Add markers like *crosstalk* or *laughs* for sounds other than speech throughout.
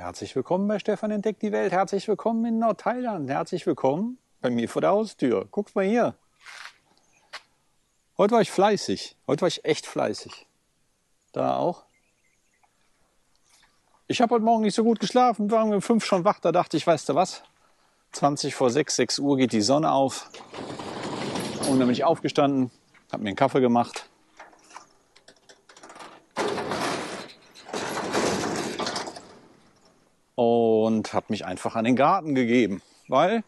Herzlich willkommen bei Stefan entdeckt die Welt. Herzlich willkommen in Nordthailand. Herzlich willkommen bei mir vor der Haustür. Guckt mal hier. Heute war ich fleißig. Heute war ich echt fleißig. Da auch. Ich habe heute Morgen nicht so gut geschlafen. Waren wir um fünf schon wach. Da dachte ich, weißt du was? 20 vor 6, 6 Uhr geht die Sonne auf. Und dann bin ich aufgestanden, habe mir einen Kaffee gemacht. Und habe mich einfach an den Garten gegeben, weil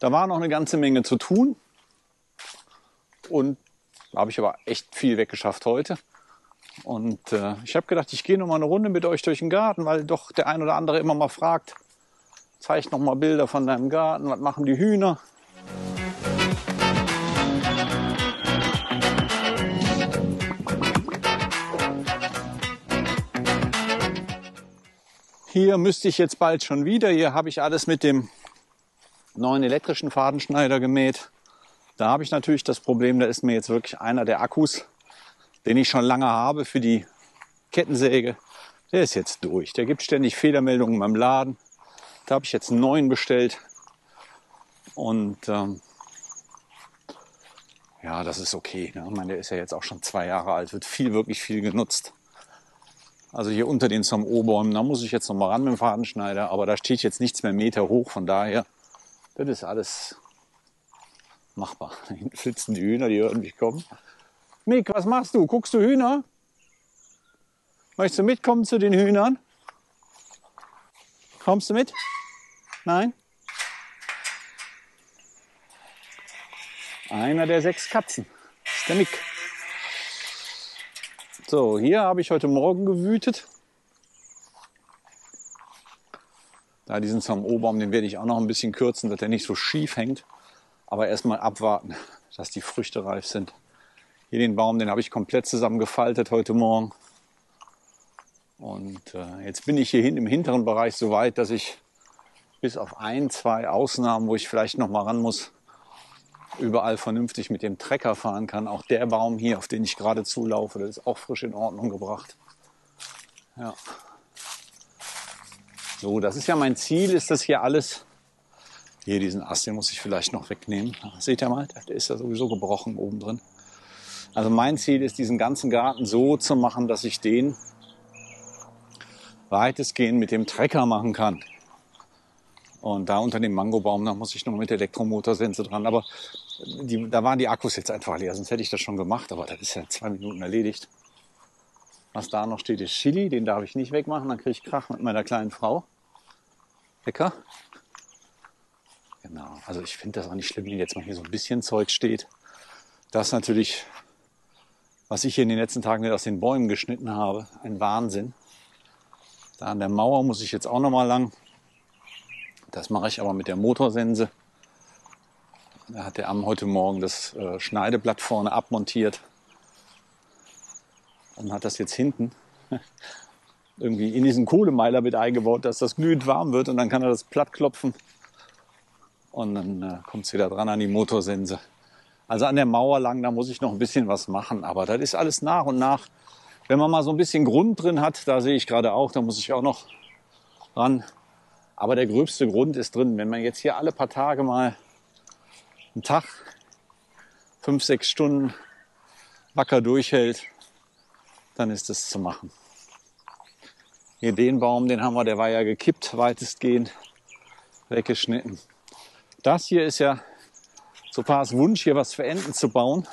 da war noch eine ganze Menge zu tun. Und da habe ich aber echt viel weggeschafft heute. Und äh, ich habe gedacht, ich gehe noch mal eine Runde mit euch durch den Garten, weil doch der ein oder andere immer mal fragt, zeig noch mal Bilder von deinem Garten, was machen die Hühner? Hier müsste ich jetzt bald schon wieder. Hier habe ich alles mit dem neuen elektrischen Fadenschneider gemäht. Da habe ich natürlich das Problem, da ist mir jetzt wirklich einer der Akkus, den ich schon lange habe für die Kettensäge, der ist jetzt durch. Der gibt ständig Fehlermeldungen beim Laden. Da habe ich jetzt einen neuen bestellt. Und ähm, ja, das ist okay. Ne? Ich meine, der ist ja jetzt auch schon zwei Jahre alt, wird viel, wirklich viel genutzt. Also hier unter den Som-O-Bäumen, da muss ich jetzt noch mal ran mit dem Fadenschneider, aber da steht jetzt nichts mehr Meter hoch, von daher, das ist alles machbar. Hinten flitzen die Hühner, die hören mich kommen. Mick, was machst du? Guckst du Hühner? Möchtest du mitkommen zu den Hühnern? Kommst du mit? Nein? Einer der sechs Katzen. Das ist der Mick. So, hier habe ich heute Morgen gewütet. Da diesen Sam-O-Baum, den werde ich auch noch ein bisschen kürzen, dass der nicht so schief hängt. Aber erstmal abwarten, dass die Früchte reif sind. Hier den Baum, den habe ich komplett zusammengefaltet heute Morgen. Und äh, jetzt bin ich hier hinten im hinteren Bereich so weit, dass ich bis auf ein, zwei Ausnahmen, wo ich vielleicht noch mal ran muss, überall vernünftig mit dem Trecker fahren kann. Auch der Baum hier, auf den ich gerade zulaufe, der ist auch frisch in Ordnung gebracht. Ja. So, das ist ja mein Ziel, ist das hier alles. Hier diesen Ast, den muss ich vielleicht noch wegnehmen. Seht ihr mal, der ist ja sowieso gebrochen oben drin. Also mein Ziel ist, diesen ganzen Garten so zu machen, dass ich den weitestgehend mit dem Trecker machen kann. Und da unter dem Mangobaum, da muss ich noch mit Elektromotorsense dran. Aber die, da waren die Akkus jetzt einfach leer, sonst hätte ich das schon gemacht. Aber das ist ja zwei Minuten erledigt. Was da noch steht, ist Chili. Den darf ich nicht wegmachen, dann kriege ich Krach mit meiner kleinen Frau. Lecker. Genau. Also ich finde das auch nicht schlimm, wenn jetzt mal hier so ein bisschen Zeug steht. Das natürlich, was ich hier in den letzten Tagen nicht aus den Bäumen geschnitten habe, ein Wahnsinn. Da an der Mauer muss ich jetzt auch noch mal lang. Das mache ich aber mit der Motorsense. Da hat der Am heute Morgen das äh, Schneideblatt vorne abmontiert und hat das jetzt hinten *laughs* irgendwie in diesen Kohlemeiler mit eingebaut, dass das glühend warm wird und dann kann er das platt klopfen und dann äh, kommt es wieder dran an die Motorsense. Also an der Mauer lang, da muss ich noch ein bisschen was machen, aber das ist alles nach und nach. Wenn man mal so ein bisschen Grund drin hat, da sehe ich gerade auch, da muss ich auch noch ran. Aber der gröbste Grund ist drin. Wenn man jetzt hier alle paar Tage mal einen Tag, fünf, sechs Stunden wacker durchhält, dann ist es zu machen. Hier den Baum, den haben wir, der war ja gekippt, weitestgehend weggeschnitten. Das hier ist ja so Paars Wunsch, hier was für Enten zu bauen.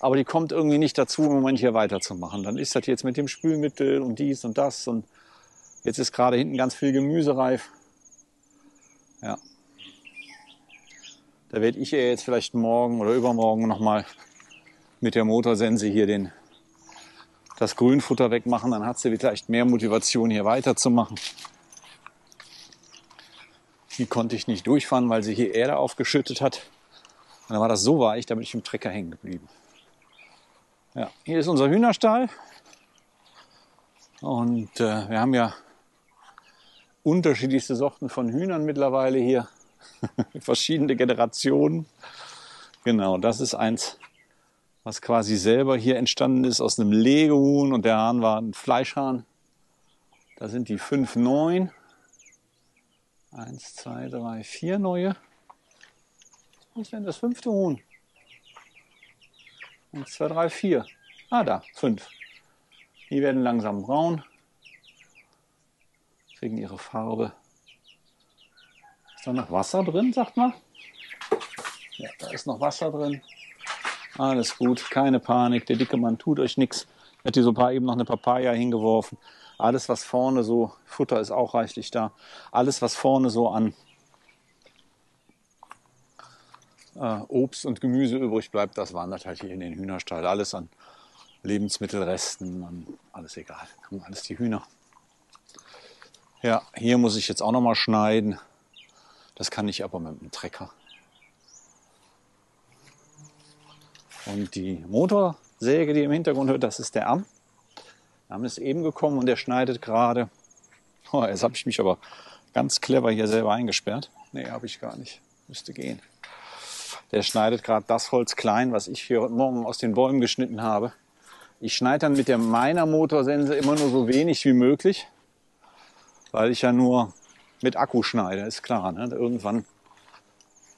Aber die kommt irgendwie nicht dazu, im Moment hier weiterzumachen. Dann ist das jetzt mit dem Spülmittel und dies und das und Jetzt ist gerade hinten ganz viel Gemüse reif. Ja. Da werde ich ihr jetzt vielleicht morgen oder übermorgen nochmal mit der Motorsense hier den, das Grünfutter wegmachen. Dann hat sie vielleicht mehr Motivation, hier weiterzumachen. Die konnte ich nicht durchfahren, weil sie hier Erde aufgeschüttet hat. Und dann war das so weich, da bin ich im Trecker hängen geblieben. Ja, hier ist unser Hühnerstall. Und äh, wir haben ja unterschiedlichste Sorten von Hühnern mittlerweile hier. *laughs* Verschiedene Generationen. Genau, das ist eins, was quasi selber hier entstanden ist aus einem Legehuhn und der Hahn war ein Fleischhahn. Da sind die fünf neuen. Eins, zwei, drei, vier neue. Ist denn das fünfte Huhn? Eins, zwei, drei, vier. Ah, da, fünf. Die werden langsam braun. Kriegen ihre Farbe. Ist da noch Wasser drin, sagt man? Ja, da ist noch Wasser drin. Alles gut, keine Panik. Der dicke Mann tut euch nichts. Hat die so ein paar eben noch eine Papaya hingeworfen. Alles, was vorne so, Futter ist auch reichlich da. Alles, was vorne so an äh, Obst und Gemüse übrig bleibt, das wandert halt hier in den Hühnerstall. Alles an Lebensmittelresten, an alles egal. Alles die Hühner. Ja, hier muss ich jetzt auch noch mal schneiden. Das kann ich aber mit dem Trecker. Und die Motorsäge, die im Hintergrund hört, das ist der Am. Der Am ist eben gekommen und der schneidet gerade. Oh, jetzt habe ich mich aber ganz clever hier selber eingesperrt. Nee, habe ich gar nicht. Müsste gehen. Der schneidet gerade das Holz klein, was ich hier heute Morgen aus den Bäumen geschnitten habe. Ich schneide dann mit der meiner Motorsense immer nur so wenig wie möglich, weil ich ja nur mit Akku schneide, ist klar. Ne? Irgendwann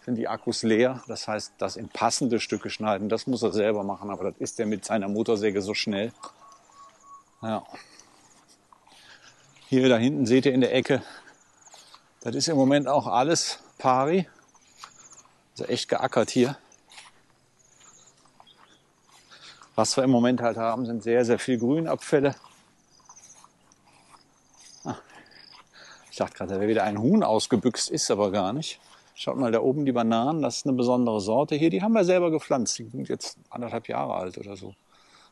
sind die Akkus leer. Das heißt, das in passende Stücke schneiden, das muss er selber machen, aber das ist er mit seiner Motorsäge so schnell. Ja. Hier da hinten seht ihr in der Ecke, das ist im Moment auch alles Pari. Also echt geackert hier. Was wir im Moment halt haben, sind sehr, sehr viel Grünabfälle. Ich dachte gerade, da wäre wieder ein Huhn ausgebüxt, ist aber gar nicht. Schaut mal da oben die Bananen, das ist eine besondere Sorte hier. Die haben wir selber gepflanzt. Die sind jetzt anderthalb Jahre alt oder so.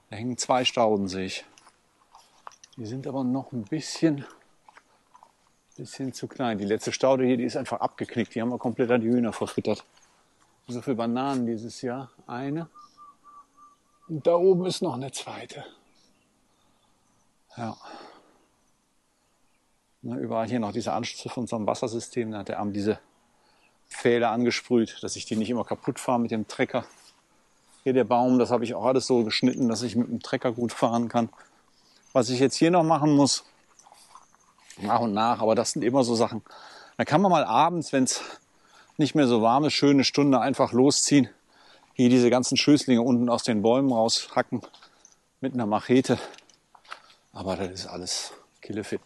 Da hängen zwei Stauden, sehe ich. Die sind aber noch ein bisschen, bisschen zu klein. Die letzte Staude hier, die ist einfach abgeknickt. Die haben wir komplett an die Hühner verfüttert. So viele Bananen dieses Jahr. Eine. Und da oben ist noch eine zweite. Ja. Na, überall hier noch diese Anschlüsse von unserem Wassersystem. Da hat der Arm diese Pfähle angesprüht, dass ich die nicht immer kaputt fahre mit dem Trecker. Hier der Baum, das habe ich auch alles so geschnitten, dass ich mit dem Trecker gut fahren kann. Was ich jetzt hier noch machen muss, nach und nach, aber das sind immer so Sachen. Da kann man mal abends, wenn es nicht mehr so warm ist, schöne Stunde einfach losziehen. Hier diese ganzen Schößlinge unten aus den Bäumen raushacken mit einer Machete. Aber das ist alles killefit.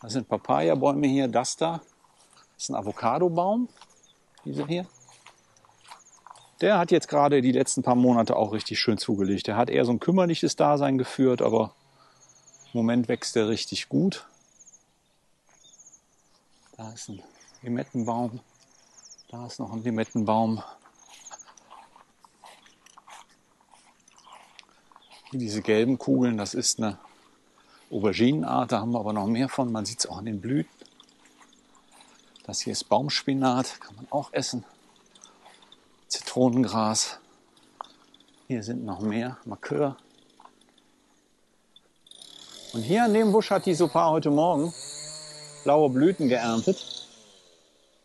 Das sind Papaya-Bäume hier. Das da ist ein Avocado-Baum. Diese hier. Der hat jetzt gerade die letzten paar Monate auch richtig schön zugelegt. Der hat eher so ein kümmerliches Dasein geführt, aber im Moment wächst er richtig gut. Da ist ein Limettenbaum. Da ist noch ein Limettenbaum. Diese gelben Kugeln, das ist eine Auberginenart, da haben wir aber noch mehr von. Man sieht es auch an den Blüten. Das hier ist Baumspinat, kann man auch essen. Zitronengras. Hier sind noch mehr Markeur. Und hier an dem Busch hat die Sopa heute Morgen blaue Blüten geerntet.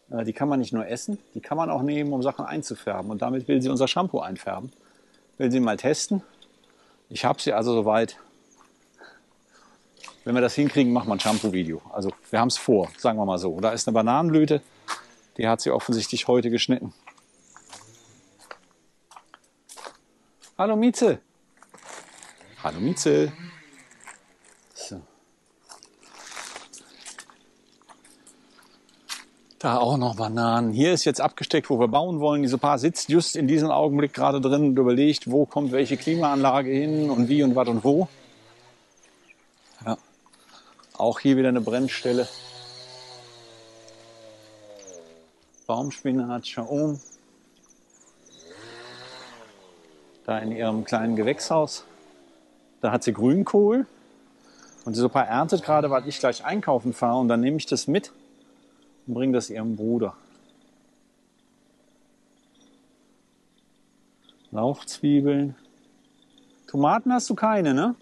Äh, die kann man nicht nur essen, die kann man auch nehmen, um Sachen einzufärben. Und damit will sie unser Shampoo einfärben. Will sie mal testen. Ich habe sie also soweit wenn wir das hinkriegen, machen wir ein Shampoo-Video. Also wir haben es vor, sagen wir mal so. Da ist eine Bananenblüte, die hat sie offensichtlich heute geschnitten. Hallo Mieze. Hallo Mieze. Da auch noch Bananen. Hier ist jetzt abgesteckt, wo wir bauen wollen. Diese Paar sitzt just in diesem Augenblick gerade drin und überlegt, wo kommt welche Klimaanlage hin und wie und was und wo. Ja. Auch hier wieder eine Brennstelle. Baumspinat, Schaum. Da in ihrem kleinen Gewächshaus. Da hat sie Grünkohl. Und sie so paar erntet gerade, weil ich gleich einkaufen fahre. Und dann nehme ich das mit und bringe das ihrem Bruder. Lauchzwiebeln. Tomaten hast du keine, ne?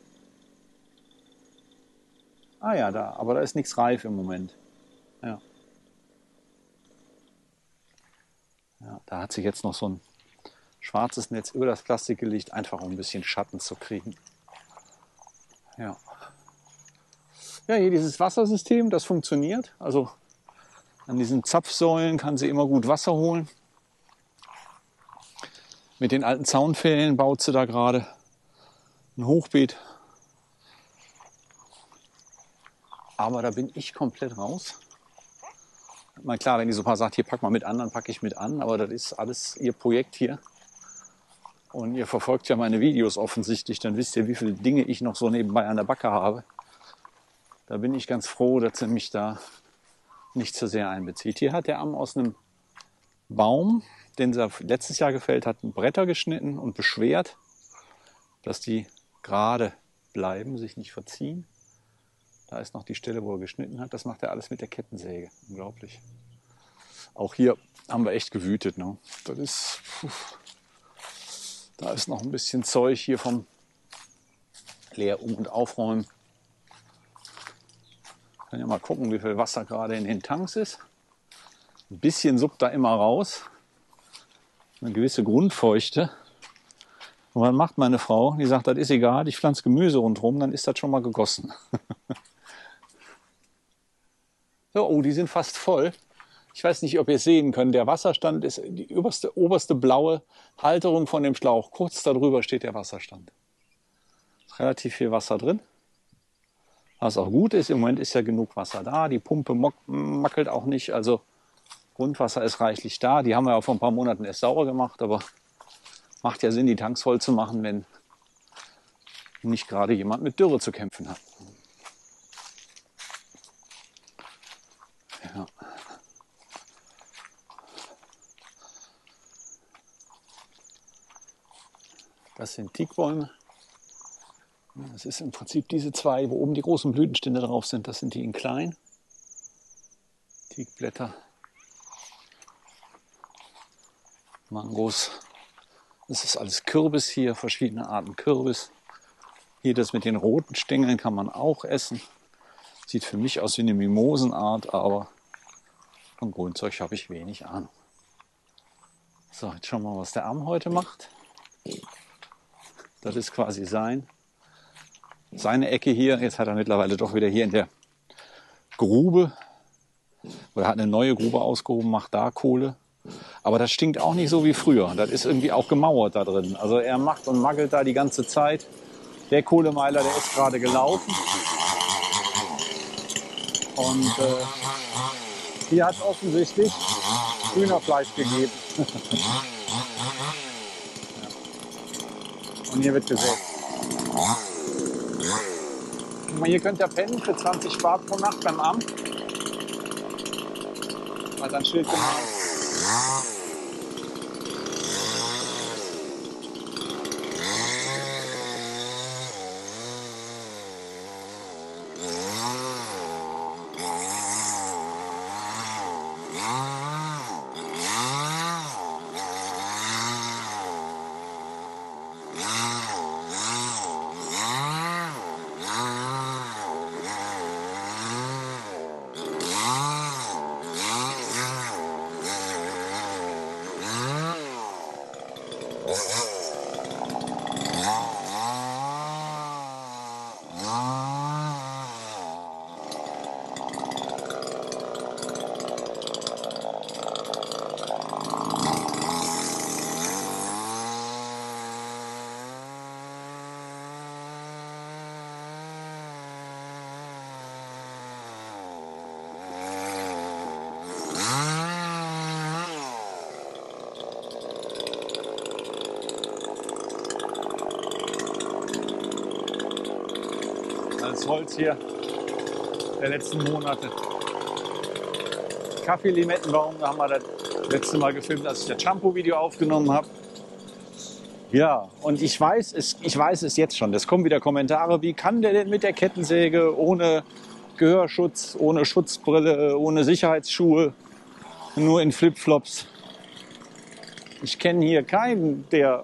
Ah ja, da, aber da ist nichts reif im Moment. Ja. Ja, da hat sich jetzt noch so ein schwarzes Netz über das Plastik gelegt, einfach um ein bisschen Schatten zu kriegen. Ja. Ja, hier dieses Wassersystem, das funktioniert. Also an diesen Zapfsäulen kann sie immer gut Wasser holen. Mit den alten Zaunpfählen baut sie da gerade ein Hochbeet. Aber da bin ich komplett raus. Mal klar, wenn die Super sagt, hier pack mal mit an, dann packe ich mit an. Aber das ist alles ihr Projekt hier. Und ihr verfolgt ja meine Videos offensichtlich, dann wisst ihr, wie viele Dinge ich noch so nebenbei an der Backe habe. Da bin ich ganz froh, dass sie mich da nicht zu sehr einbezieht. Hier hat der Amm aus einem Baum, den sie letztes Jahr gefällt hat, Bretter geschnitten und beschwert, dass die gerade bleiben, sich nicht verziehen. Da ist noch die Stelle, wo er geschnitten hat. Das macht er alles mit der Kettensäge. Unglaublich. Auch hier haben wir echt gewütet. Ne? Das ist, puh. da ist noch ein bisschen Zeug hier vom Leer um und aufräumen. Kann ja mal gucken, wie viel Wasser gerade in den Tanks ist. Ein bisschen suppt da immer raus. Eine gewisse Grundfeuchte. Und was macht meine Frau? Die sagt, das ist egal, ich pflanze Gemüse rundherum, dann ist das schon mal gegossen. *laughs* so, oh, die sind fast voll. Ich weiß nicht, ob ihr es sehen könnt. Der Wasserstand ist die oberste, oberste blaue Halterung von dem Schlauch. Kurz darüber steht der Wasserstand. Ist relativ viel Wasser drin. Was auch gut ist, im Moment ist ja genug Wasser da. Die Pumpe mackelt auch nicht. Also Grundwasser ist reichlich da. Die haben wir ja vor ein paar Monaten erst sauber gemacht, aber macht ja Sinn, die Tanks voll zu machen, wenn nicht gerade jemand mit Dürre zu kämpfen hat. Ja. Das sind Teakbäume. Das ist im Prinzip diese zwei, wo oben die großen Blütenstände drauf sind. Das sind die in klein. Teakblätter. Mangos. Das ist alles Kürbis hier, verschiedene Arten Kürbis. Hier das mit den roten Stängeln kann man auch essen. Sieht für mich aus wie eine Mimosenart, aber von Grünzeug habe ich wenig Ahnung. So, jetzt schauen wir mal, was der Arm heute macht. Das ist quasi sein, seine Ecke hier. Jetzt hat er mittlerweile doch wieder hier in der Grube, oder hat eine neue Grube ausgehoben, macht da Kohle. Aber das stinkt auch nicht so wie früher. Das ist irgendwie auch gemauert da drin. Also er macht und magelt da die ganze Zeit. Der Kohlemeiler, der ist gerade gelaufen. Und äh, hier hat es offensichtlich Hühnerfleisch gegeben. *laughs* Und hier wird gesägt. Hier könnt ihr pennen für 20 Baht pro Nacht beim Amt. Hat ein Schild gemacht. Das Holz hier der letzten Monate. Kaffeelimettenbaum, da haben wir das letzte Mal gefilmt, als ich das Shampoo-Video aufgenommen habe. Ja, und ich weiß, es, ich weiß es jetzt schon. Es kommen wieder Kommentare, wie kann der denn mit der Kettensäge ohne Gehörschutz, ohne Schutzbrille, ohne Sicherheitsschuhe, nur in Flipflops. Ich kenne hier keinen, der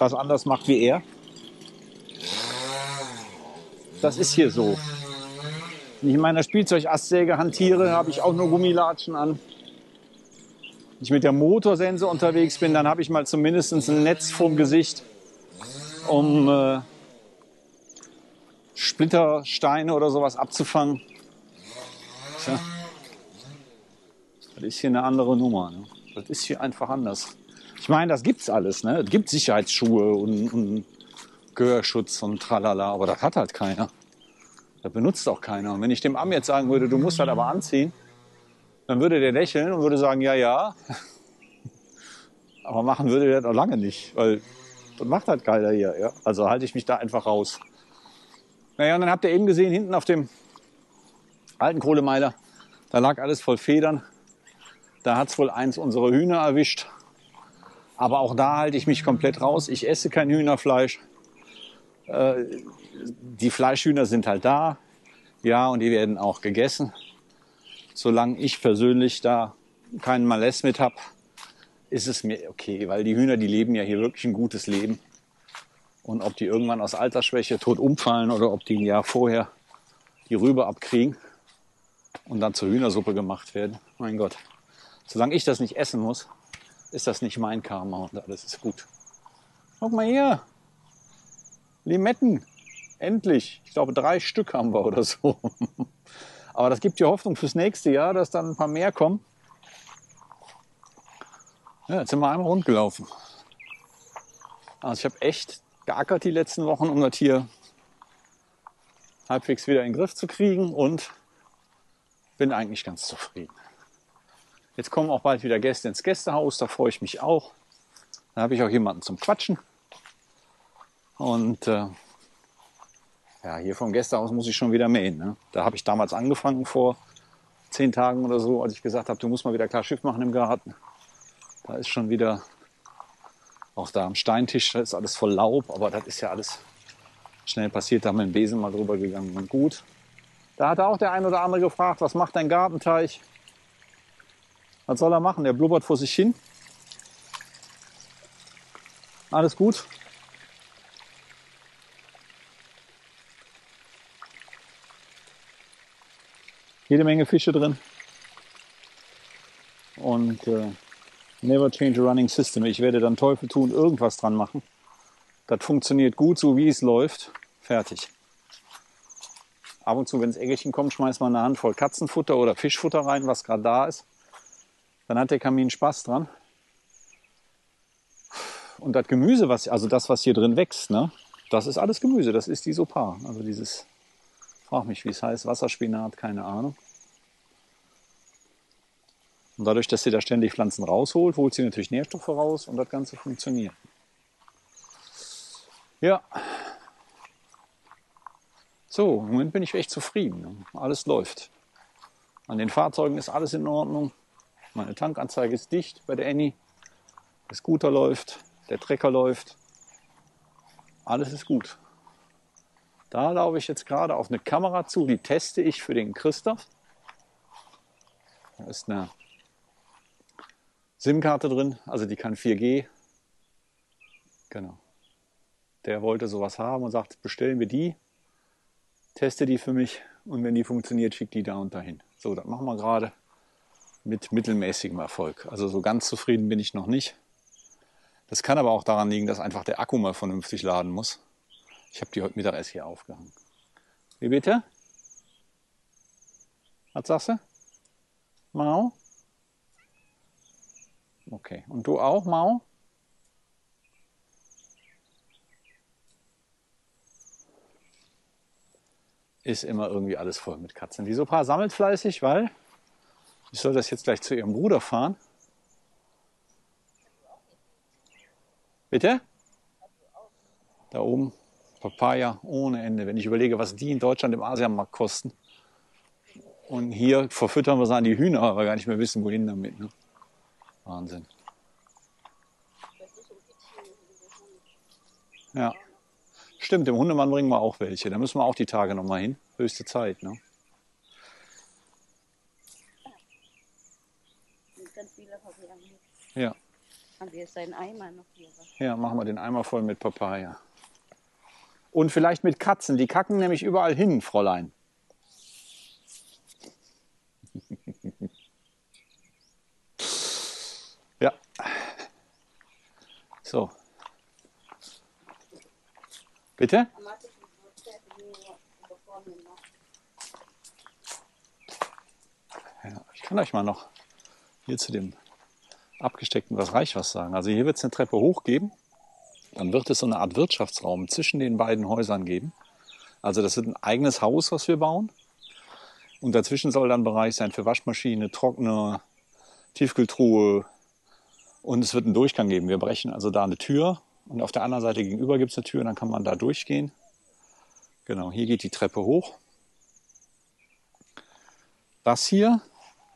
das anders macht wie er. Das ist hier so. Wenn ich in meiner Spielzeugastsäge hantiere, habe ich auch nur Gummilatschen an. ich mit der Motorsense unterwegs bin, dann habe ich mal zumindest ein Netz vorm Gesicht, um äh, Splittersteine oder sowas abzufangen. Tja. Das ist hier eine andere Nummer. Ne? Das ist hier einfach anders. Ich meine, das gibt's alles. Ne? Es gibt Sicherheitsschuhe und, und Gehörschutz und tralala, aber das hat halt keiner. Das benutzt auch keiner. Und wenn ich dem Am jetzt sagen würde, du musst das aber anziehen, dann würde der lächeln und würde sagen, ja, ja. *laughs* Aber machen würde der das auch lange nicht, weil das macht halt keiner hier. Ja? Also halte ich mich da einfach raus. Naja, und dann habt ihr eben gesehen, hinten auf dem alten Kohlemeiler, da lag alles voll Federn. Da hat es wohl eins unserer Hühner erwischt. Aber auch da halte ich mich komplett raus. Ich esse kein Hühnerfleisch. Äh, die Fleischhühner sind halt da. Ja, und die werden auch gegessen. Solange ich persönlich da keinen Maless mit habe, ist es mir okay, weil die Hühner, die leben ja hier wirklich ein gutes Leben. Und ob die irgendwann aus Altersschwäche tot umfallen oder ob die ein Jahr vorher die Rübe abkriegen und dann zur Hühnersuppe gemacht werden, mein Gott. Solange ich das nicht essen muss, ist das nicht mein Karma und alles ist gut. Guck mal hier. Limetten. Endlich. Ich glaube, drei Stück haben wir oder so. *laughs* Aber das gibt ja Hoffnung fürs nächste Jahr, dass dann ein paar mehr kommen. Ja, jetzt sind wir einmal rund gelaufen. Also ich habe echt geackert die letzten Wochen, um das hier halbwegs wieder in den Griff zu kriegen und bin eigentlich ganz zufrieden. Jetzt kommen auch bald wieder Gäste ins Gästehaus, da freue ich mich auch. Da habe ich auch jemanden zum Quatschen. Und äh, ja, hier vom Gästehaus muss ich schon wieder mähen. Ne? Da habe ich damals angefangen vor zehn Tagen oder so, als ich gesagt habe, du musst mal wieder klar Schiff machen im Garten. Da ist schon wieder, auch da am Steintisch, da ist alles voll Laub, aber das ist ja alles schnell passiert. Da haben wir den Besen mal drüber gegangen und gut. Da hat auch der ein oder andere gefragt, was macht dein Gartenteich? Was soll er machen? Der blubbert vor sich hin. Alles gut? Jede Menge Fische drin. Und äh, never change a running system. Ich werde dann Teufel tun, irgendwas dran machen. Das funktioniert gut, so wie es läuft. Fertig. Ab und zu, wenn es Eggelchen kommt, schmeißt man eine Handvoll Katzenfutter oder Fischfutter rein, was gerade da ist. Dann hat der Kamin Spaß dran. Und das Gemüse, was, also das, was hier drin wächst, ne, das ist alles Gemüse, das ist die Sopar. Also dieses, frag mich, wie es heißt, Wasserspinat, keine Ahnung. Und dadurch, dass sie da ständig Pflanzen rausholt, holt sie natürlich Nährstoffe raus und das Ganze funktioniert. Ja. So, im Moment bin ich echt zufrieden. Alles läuft. An den Fahrzeugen ist alles in Ordnung. Meine Tankanzeige ist dicht bei der Annie. Der Scooter läuft, der Trecker läuft. Alles ist gut. Da laufe ich jetzt gerade auf eine Kamera zu, die teste ich für den Christoph. Da ist eine SIM-Karte drin, also die kann 4G. Genau. Der wollte sowas haben und sagt, bestellen wir die, teste die für mich und wenn die funktioniert, schick die da und dahin. So, das machen wir gerade mit mittelmäßigem Erfolg. Also so ganz zufrieden bin ich noch nicht. Das kann aber auch daran liegen, dass einfach der Akku mal vernünftig laden muss. Ich habe die heute Mittag erst hier aufgehangen. Wie bitte? Was sagst du? Mau? Okay. Und du auch, Mau? Ist immer irgendwie alles voll mit Katzen. Die Sopa sammelt fleißig, weil ich soll das jetzt gleich zu ihrem Bruder fahren. Bitte? Da oben Papaya ohne Ende. Wenn ich überlege, was die in Deutschland im Asiamarkt kosten. Und hier verfüttern wir sie an die Hühner, weil wir gar nicht mehr wissen, wohin damit. Ne? Wahnsinn. Ja. Stimmt, dem Hundemann bringen wir auch welche. Da müssen wir auch die Tage nochmal hin. Höchste Zeit, ne? Ja. Haben wir seinen Eimer noch hier? Ja, machen wir den Eimer voll mit Papaya. Und vielleicht mit Katzen. Die kacken nämlich überall hin, Fräulein. So. Bitte? Ja, ich kann euch mal noch hier zu dem abgesteckten was reich was sagen. Also hier wird es eine Treppe hoch geben. Dann wird es so eine Art Wirtschaftsraum zwischen den beiden Häusern geben. Also das wird ein eigenes Haus, was wir bauen. Und dazwischen soll dann Bereich sein für Waschmaschine, Trockner, Tiefkühltruhe. Und es wird einen Durchgang geben. Wir brechen also da eine Tür und auf der anderen Seite gegenüber gibt es eine Tür dann kann man da durchgehen. Genau, hier geht die Treppe hoch. Das hier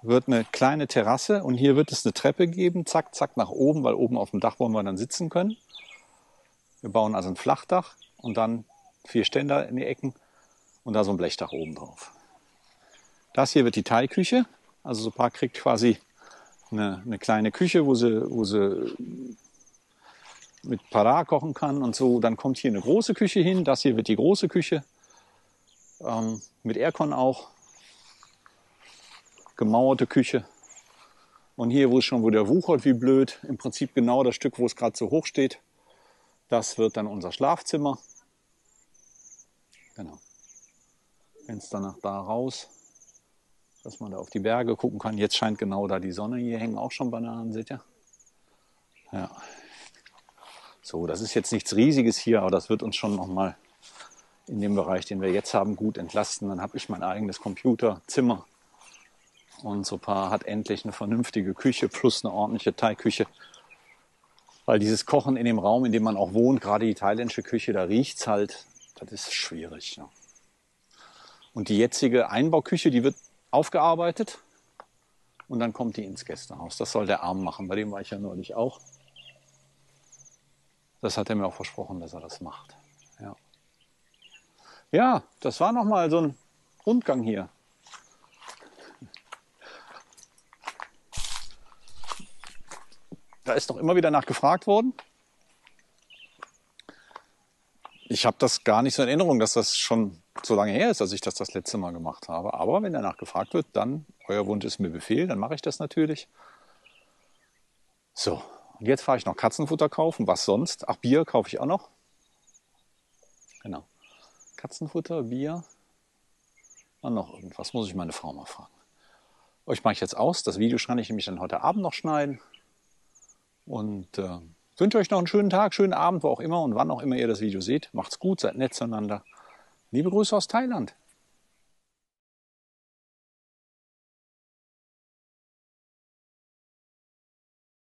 wird eine kleine Terrasse und hier wird es eine Treppe geben, zack, zack, nach oben, weil oben auf dem Dach wollen wir dann sitzen können. Wir bauen also ein Flachdach und dann vier Ständer in die Ecken und da so ein Blechdach oben drauf. Das hier wird die Teilküche. Also so Paar kriegt quasi eine, eine kleine Küche, wo sie, wo sie mit Para kochen kann und so. Dann kommt hier eine große Küche hin. Das hier wird die große Küche. Ähm, mit Aircon auch. Gemauerte Küche. Und hier, wo es schon wieder wuchert wie blöd, im Prinzip genau das Stück, wo es gerade so hoch steht, das wird dann unser Schlafzimmer. Genau. Fenster nach da raus, dass man da auf die Berge gucken kann. Jetzt scheint genau da die Sonne. Hier hängen auch schon Bananen, seht ihr? Ja. So, das ist jetzt nichts Riesiges hier, aber das wird uns schon nochmal in dem Bereich, den wir jetzt haben, gut entlasten. Dann habe ich mein eigenes Computerzimmer und so paar hat endlich eine vernünftige Küche plus eine ordentliche Teigküche. Weil dieses Kochen in dem Raum, in dem man auch wohnt, gerade die thailändische Küche, da riecht's halt, das ist schwierig. Ne? Und die jetzige Einbauküche, die wird aufgearbeitet und dann kommt die ins Gästehaus. Das soll der Arm machen, bei dem war ich ja neulich auch. Das hat er mir auch versprochen, dass er das macht. Ja, ja das war nochmal so ein Rundgang hier. Da ist doch immer wieder nachgefragt worden. Ich habe das gar nicht so in Erinnerung, dass das schon so lange her ist, dass ich das das letzte Mal gemacht habe. Aber wenn danach gefragt wird, dann, euer Wunsch ist mir Befehl, dann mache ich das natürlich. So, und jetzt fahre ich noch Katzenfutter kaufen. Was sonst? Ach, Bier kaufe ich auch noch. Genau. Katzenfutter, Bier. Und noch irgendwas. Muss ich meine Frau mal fragen. Euch mache ich jetzt aus. Das Video kann ich nämlich dann heute Abend noch schneiden. Und äh, wünsche euch noch einen schönen Tag, schönen Abend, wo auch immer und wann auch immer ihr das Video seht. Macht's gut, seid nett zueinander. Liebe Grüße aus Thailand.